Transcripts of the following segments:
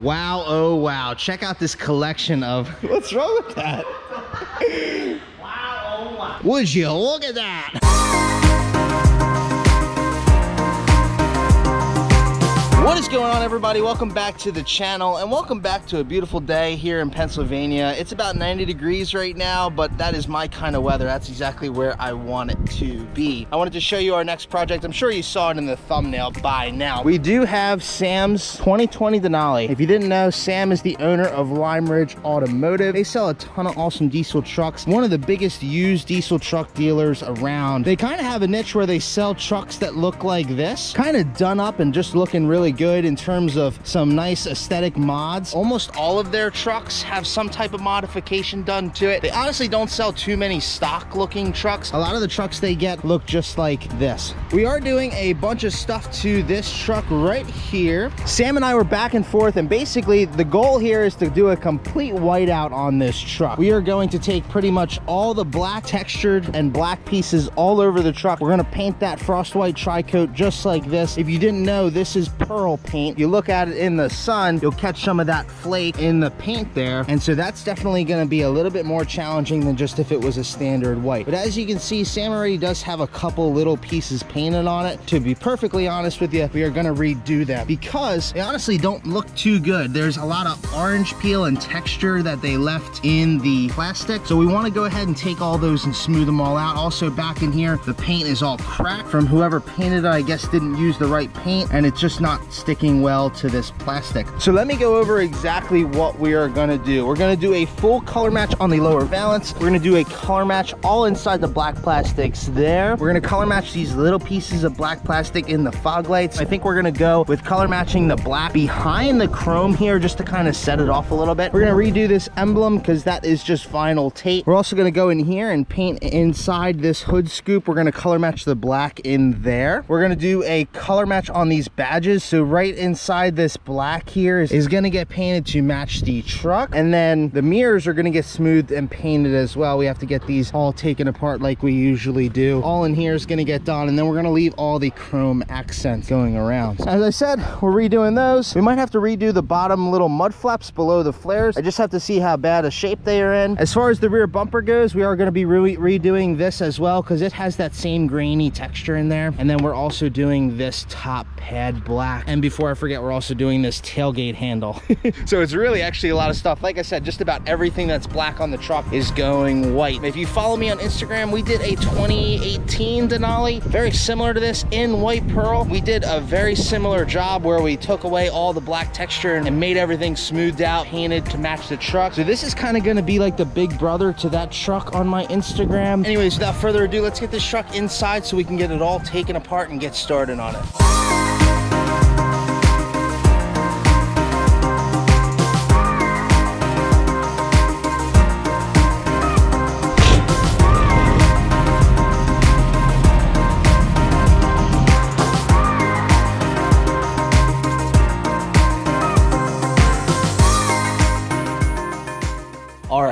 Wow, oh wow. Check out this collection of. What's wrong with that? wow, oh wow. Would you look at that? What is going on everybody? Welcome back to the channel and welcome back to a beautiful day here in Pennsylvania. It's about 90 degrees right now, but that is my kind of weather. That's exactly where I want it to be. I wanted to show you our next project. I'm sure you saw it in the thumbnail by now. We do have Sam's 2020 Denali. If you didn't know, Sam is the owner of Lime Ridge Automotive. They sell a ton of awesome diesel trucks. One of the biggest used diesel truck dealers around. They kind of have a niche where they sell trucks that look like this, kind of done up and just looking really good in terms of some nice aesthetic mods. Almost all of their trucks have some type of modification done to it. They honestly don't sell too many stock looking trucks. A lot of the trucks they get look just like this. We are doing a bunch of stuff to this truck right here. Sam and I were back and forth and basically the goal here is to do a complete whiteout on this truck. We are going to take pretty much all the black textured and black pieces all over the truck. We're gonna paint that frost white tri-coat just like this. If you didn't know, this is pearl paint. You look at it in the sun, you'll catch some of that flake in the paint there. And so that's definitely gonna be a little bit more challenging than just if it was a standard white. But as you can see, Sam already does have a couple little pieces painted on it. To be perfectly honest with you, we are gonna redo them because they honestly don't look too good. There's a lot of orange peel and texture that they left in the plastic. So we wanna go ahead and take all those and smooth them all out. Also back in here, the paint is all cracked from whoever painted it, I guess didn't use the right paint and it's just not sticking well to this plastic. So let me go over exactly what we are gonna do. We're gonna do a full color match on the lower valance. We're gonna do a color match all inside the black plastics there. We're gonna color match these little pieces of black plastic in the fog lights. I think we're gonna go with color matching the black behind the chrome here just to kind of set it off a little bit. We're gonna redo this emblem because that is just vinyl tape. We're also gonna go in here and paint inside this hood scoop. We're gonna color match the black in there. We're gonna do a color match on these badges. So right inside this black here is, is gonna get painted to match the truck. And then the mirrors are gonna get smoothed and painted as well. We have to get these all taken apart like we usually do. All in here is gonna get done. And then we're gonna leave all the chrome accents going around. As I said, we're redoing those. We might have to redo the bottom little mud flaps below the flares. I just have to see how bad a shape they are in. As far as the rear bumper goes, we are gonna be re redoing this as well because it has that same grainy texture in there. And then we're also doing this top pad black. And before I forget, we're also doing this tailgate handle. so it's really actually a lot of stuff. Like I said, just about everything that's black on the truck is going white. If you follow me on Instagram, we did a 2018 Denali, very similar to this in white pearl. We did a very similar job where we took away all the black texture and made everything smoothed out, painted to match the truck. So this is kind of going to be like the big brother to that truck on my Instagram. Anyways, without further ado, let's get this truck inside so we can get it all taken apart and get started on it.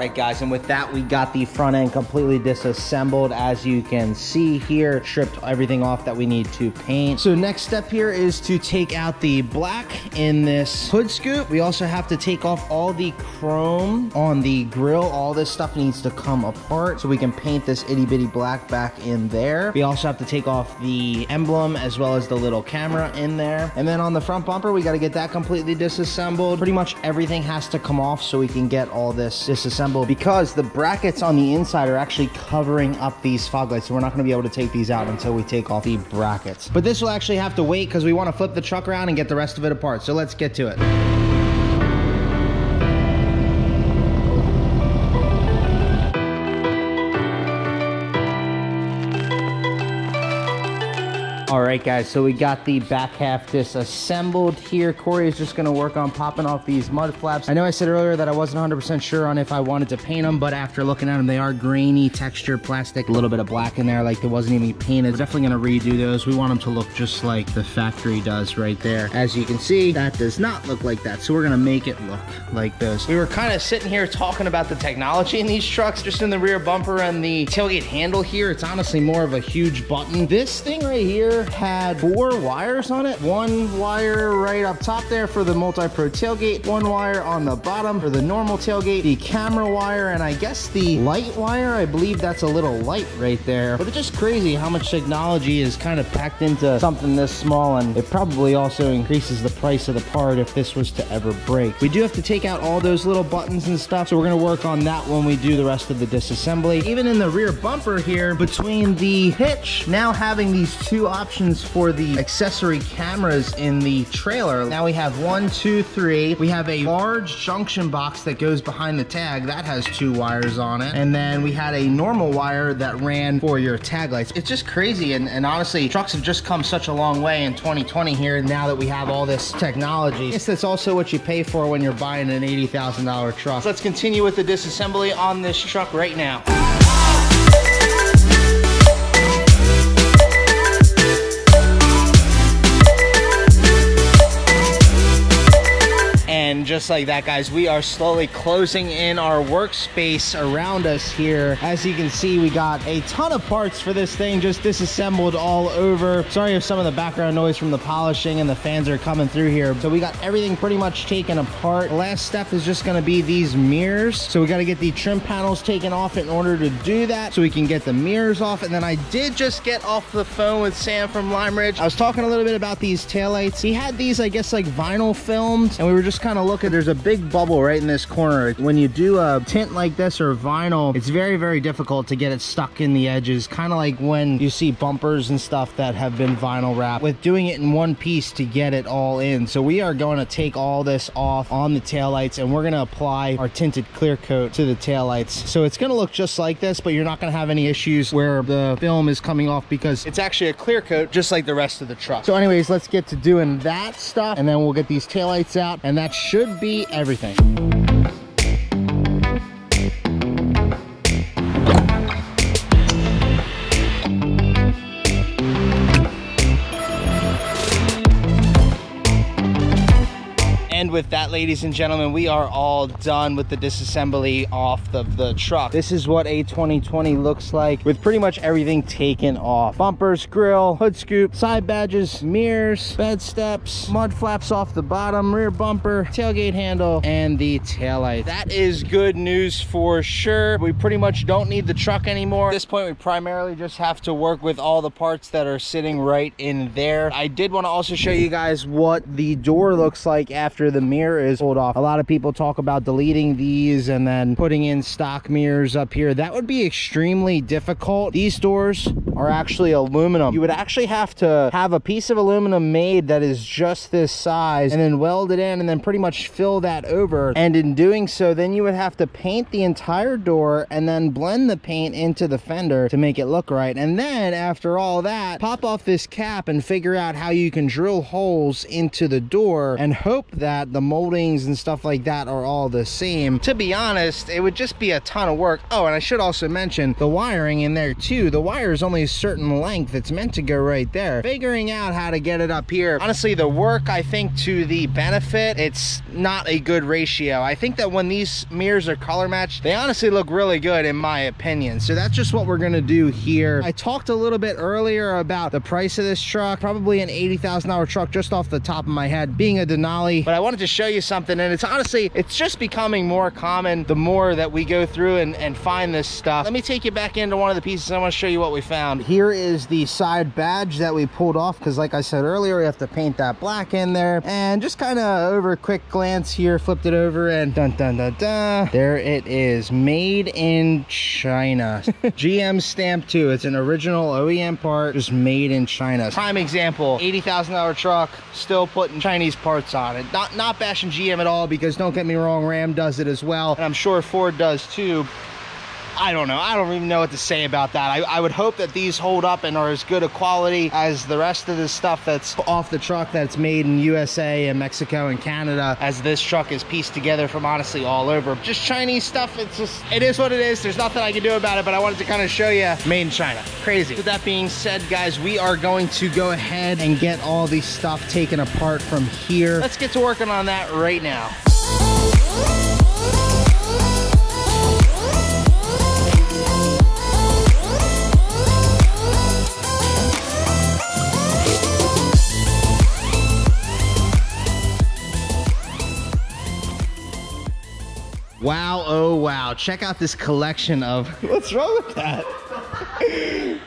Right, guys, and with that, we got the front end completely disassembled. As you can see here, stripped everything off that we need to paint. So next step here is to take out the black in this hood scoop. We also have to take off all the chrome on the grill. All this stuff needs to come apart so we can paint this itty bitty black back in there. We also have to take off the emblem as well as the little camera in there. And then on the front bumper, we got to get that completely disassembled. Pretty much everything has to come off so we can get all this disassembled because the brackets on the inside are actually covering up these fog lights. So we're not going to be able to take these out until we take off the brackets. But this will actually have to wait because we want to flip the truck around and get the rest of it apart. So let's get to it. Right, guys, so we got the back half disassembled here. Corey is just gonna work on popping off these mud flaps. I know I said earlier that I wasn't 100% sure on if I wanted to paint them, but after looking at them, they are grainy textured plastic, a little bit of black in there, like it wasn't even painted. We're definitely gonna redo those. We want them to look just like the factory does right there. As you can see, that does not look like that, so we're gonna make it look like those. We were kind of sitting here talking about the technology in these trucks, just in the rear bumper and the tailgate handle here. It's honestly more of a huge button. This thing right here had four wires on it. One wire right up top there for the MultiPro tailgate, one wire on the bottom for the normal tailgate, the camera wire, and I guess the light wire, I believe that's a little light right there. But it's just crazy how much technology is kind of packed into something this small, and it probably also increases the price of the part if this was to ever break. We do have to take out all those little buttons and stuff, so we're gonna work on that when we do the rest of the disassembly. Even in the rear bumper here, between the hitch, now having these two options for the accessory cameras in the trailer. Now we have one, two, three. We have a large junction box that goes behind the tag. That has two wires on it. And then we had a normal wire that ran for your tag lights. It's just crazy. And, and honestly, trucks have just come such a long way in 2020 here now that we have all this technology. I guess that's also what you pay for when you're buying an $80,000 truck. So let's continue with the disassembly on this truck right now. Just like that, guys, we are slowly closing in our workspace around us here. As you can see, we got a ton of parts for this thing just disassembled all over. Sorry if some of the background noise from the polishing and the fans are coming through here. So we got everything pretty much taken apart. The last step is just gonna be these mirrors. So we gotta get the trim panels taken off in order to do that so we can get the mirrors off. And then I did just get off the phone with Sam from Lime Ridge. I was talking a little bit about these taillights. He had these, I guess, like vinyl filmed and we were just kind of looking, there's a big bubble right in this corner. When you do a tint like this or vinyl, it's very, very difficult to get it stuck in the edges. Kind of like when you see bumpers and stuff that have been vinyl wrapped with doing it in one piece to get it all in. So we are going to take all this off on the taillights and we're going to apply our tinted clear coat to the taillights. So it's going to look just like this, but you're not going to have any issues where the film is coming off because it's actually a clear coat just like the rest of the truck. So anyways, let's get to doing that stuff and then we'll get these taillights out and that should be everything. With that, ladies and gentlemen, we are all done with the disassembly off of the truck. This is what a 2020 looks like with pretty much everything taken off. Bumpers, grill, hood scoop, side badges, mirrors, bed steps, mud flaps off the bottom, rear bumper, tailgate handle, and the taillight. That is good news for sure. We pretty much don't need the truck anymore. At this point, we primarily just have to work with all the parts that are sitting right in there. I did want to also show you guys what the door looks like after the mirror is pulled off. A lot of people talk about deleting these and then putting in stock mirrors up here. That would be extremely difficult. These doors are actually aluminum. You would actually have to have a piece of aluminum made that is just this size and then weld it in and then pretty much fill that over. And in doing so, then you would have to paint the entire door and then blend the paint into the fender to make it look right. And then after all that, pop off this cap and figure out how you can drill holes into the door and hope that the moldings and stuff like that are all the same. To be honest, it would just be a ton of work. Oh, and I should also mention the wiring in there too. The wire is only a certain length. It's meant to go right there. Figuring out how to get it up here. Honestly, the work, I think to the benefit, it's not a good ratio. I think that when these mirrors are color matched, they honestly look really good in my opinion. So that's just what we're gonna do here. I talked a little bit earlier about the price of this truck, probably an $80,000 truck just off the top of my head, being a Denali, but I wanted to show you something and it's honestly, it's just becoming more common the more that we go through and, and find this stuff. Let me take you back into one of the pieces. I want to show you what we found. Here is the side badge that we pulled off because like I said earlier, we have to paint that black in there and just kind of over a quick glance here, flipped it over and dun dun dun dun. There it is, made in China. GM stamp too. It's an original OEM part, just made in China. Prime example, $80,000 truck, still putting Chinese parts on it. Not not bashing GM at all because don't get me wrong, Ram does it as well. And I'm sure Ford does too. I don't know. I don't even know what to say about that. I, I, would hope that these hold up and are as good a quality as the rest of the stuff that's off the truck that's made in USA and Mexico and Canada as this truck is pieced together from honestly all over. Just Chinese stuff. It's just, it is what it is. There's nothing I can do about it, but I wanted to kind of show you made in China. Crazy. With that being said, guys, we are going to go ahead and get all the stuff taken apart from here. Let's get to working on that right now. Oh wow. Check out this collection of, what's wrong with that?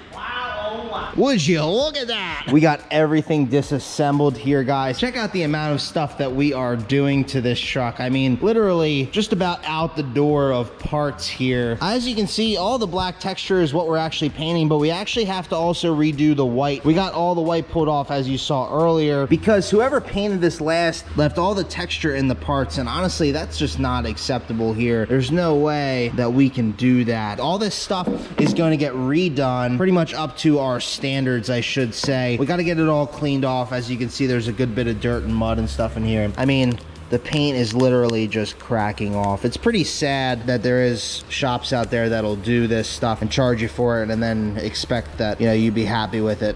Would you look at that? We got everything disassembled here, guys. Check out the amount of stuff that we are doing to this truck. I mean, literally just about out the door of parts here. As you can see, all the black texture is what we're actually painting, but we actually have to also redo the white. We got all the white pulled off as you saw earlier because whoever painted this last left all the texture in the parts. And honestly, that's just not acceptable here. There's no way that we can do that. All this stuff is going to get redone pretty much up to our standards, I should say. We got to get it all cleaned off. As you can see, there's a good bit of dirt and mud and stuff in here. I mean, the paint is literally just cracking off. It's pretty sad that there is shops out there that'll do this stuff and charge you for it and then expect that, you know, you'd be happy with it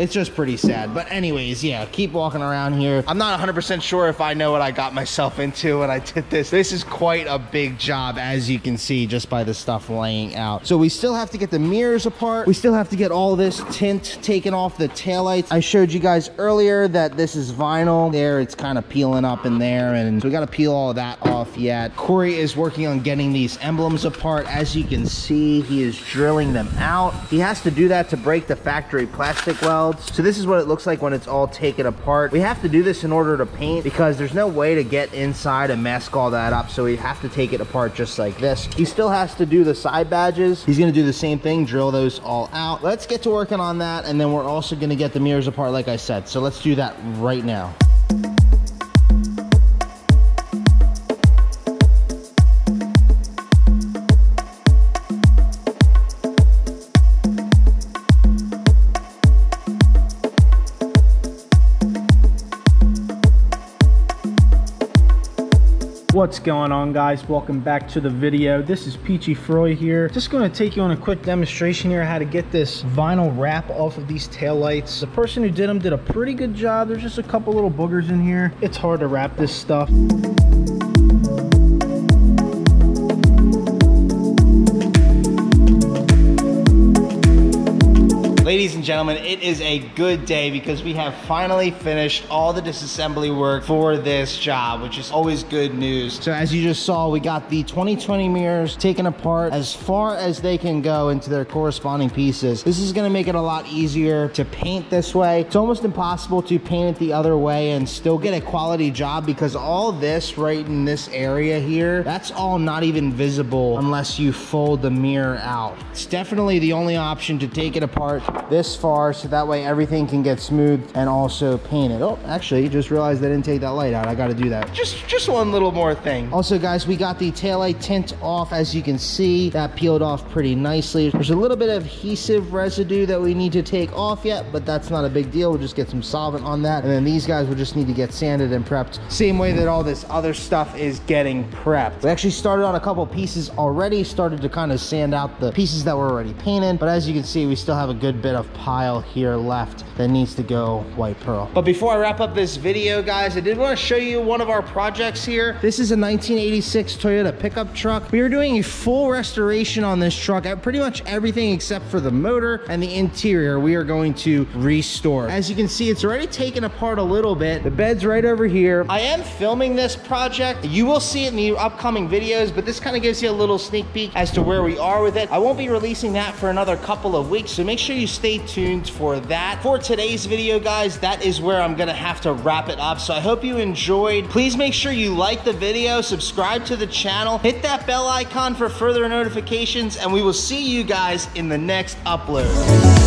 it's just pretty sad. But anyways, yeah, keep walking around here. I'm not 100% sure if I know what I got myself into when I did this. This is quite a big job, as you can see, just by the stuff laying out. So we still have to get the mirrors apart. We still have to get all this tint taken off the taillights. I showed you guys earlier that this is vinyl. There, it's kind of peeling up in there, and so we got to peel all that off yet. Corey is working on getting these emblems apart. As you can see, he is drilling them out. He has to do that to break the factory plastic weld so this is what it looks like when it's all taken apart. We have to do this in order to paint because there's no way to get inside and mask all that up. So we have to take it apart just like this. He still has to do the side badges. He's gonna do the same thing, drill those all out. Let's get to working on that. And then we're also gonna get the mirrors apart like I said. So let's do that right now. What's going on guys? Welcome back to the video. This is Peachy Froy here. Just going to take you on a quick demonstration here how to get this vinyl wrap off of these tail lights. The person who did them did a pretty good job. There's just a couple little boogers in here. It's hard to wrap this stuff. Ladies and gentlemen, it is a good day because we have finally finished all the disassembly work for this job, which is always good news. So as you just saw, we got the 2020 mirrors taken apart as far as they can go into their corresponding pieces. This is gonna make it a lot easier to paint this way. It's almost impossible to paint it the other way and still get a quality job because all this right in this area here, that's all not even visible unless you fold the mirror out. It's definitely the only option to take it apart this far so that way everything can get smooth and also painted. Oh, actually, just realized I didn't take that light out. I gotta do that. Just, just one little more thing. Also, guys, we got the taillight tint off. As you can see, that peeled off pretty nicely. There's a little bit of adhesive residue that we need to take off yet, but that's not a big deal. We'll just get some solvent on that. And then these guys will just need to get sanded and prepped. Same way that all this other stuff is getting prepped. We actually started on a couple pieces already, started to kind of sand out the pieces that were already painted. But as you can see, we still have a good bit of of pile here left that needs to go white pearl. But before I wrap up this video, guys, I did want to show you one of our projects here. This is a 1986 Toyota pickup truck. We are doing a full restoration on this truck at pretty much everything except for the motor and the interior we are going to restore. As you can see, it's already taken apart a little bit. The bed's right over here. I am filming this project. You will see it in the upcoming videos, but this kind of gives you a little sneak peek as to where we are with it. I won't be releasing that for another couple of weeks, so make sure you stay tuned for that. For today's video, guys, that is where I'm gonna have to wrap it up. So I hope you enjoyed. Please make sure you like the video, subscribe to the channel, hit that bell icon for further notifications, and we will see you guys in the next upload.